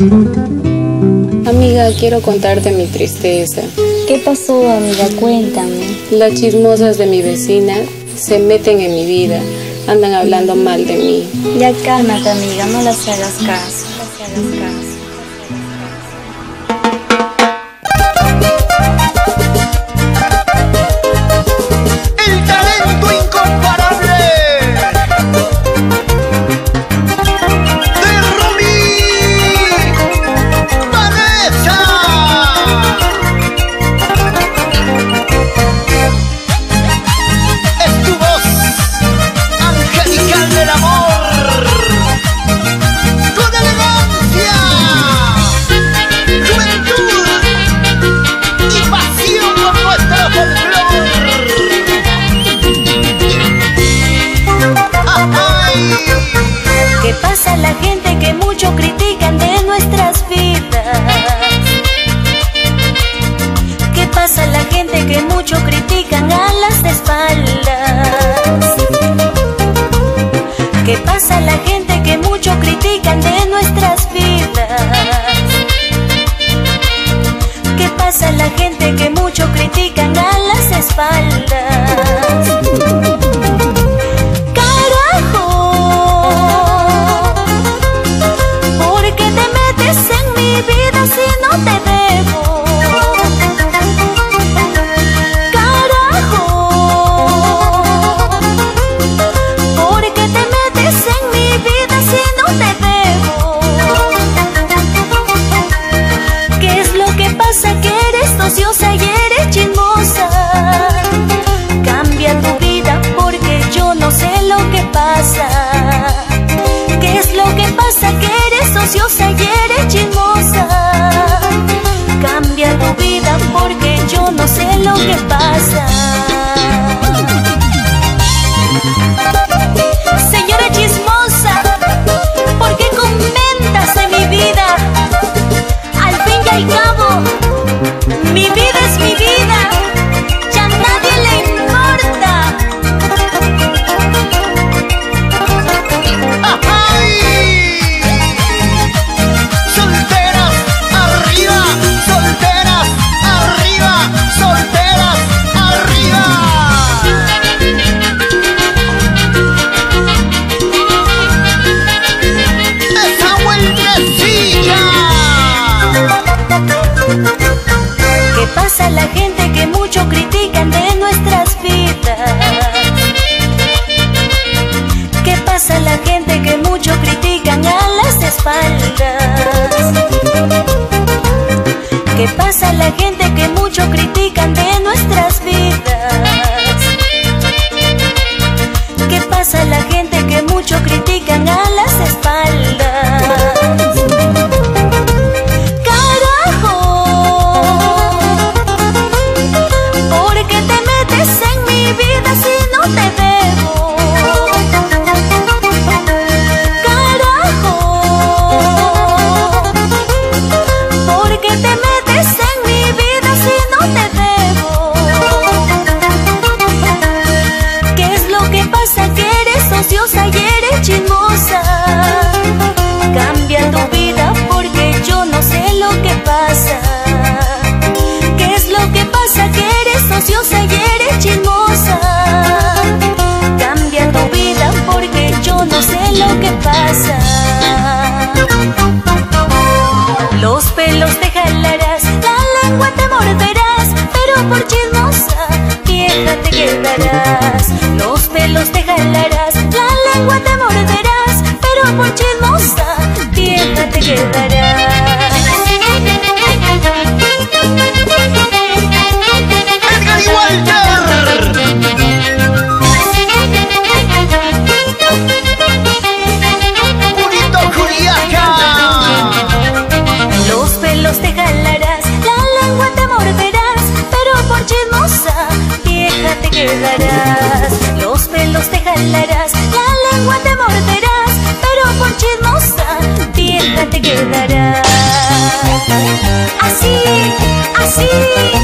Amiga, quiero contarte mi tristeza. ¿Qué pasó, amiga? Cuéntame. Las chismosas de mi vecina se meten en mi vida, andan hablando mal de mí. Ya cálmate, amiga, no las hagas caso. No las hagas caso. Qué pasa la gente que mucho critican de nuestras vidas? ¿Qué pasa la gente que mucho critican a las espaldas? ¿Qué pasa la gente que mucho critican de nuestras vidas? ¿Qué pasa la gente que mucho critican a las espaldas? no te la gente que mucho critican de nuestras vidas. ¿Qué pasa a la gente que mucho critican a las espaldas? ¿Qué pasa a la gente que mucho critican de nuestras vidas? ¿Qué pasa a la gente que mucho critican a las espaldas? los pelos te jalarás, la lengua te morderás, pero por chismosa tienda te quedarás. Así, así.